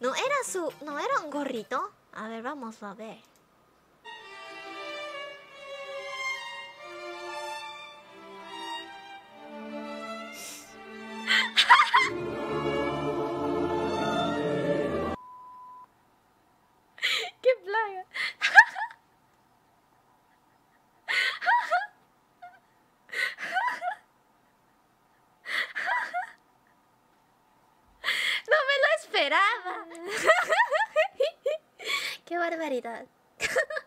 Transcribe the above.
No era su... No era un gorrito. A ver, vamos a ver. esperaba. ¡Qué barbaridad!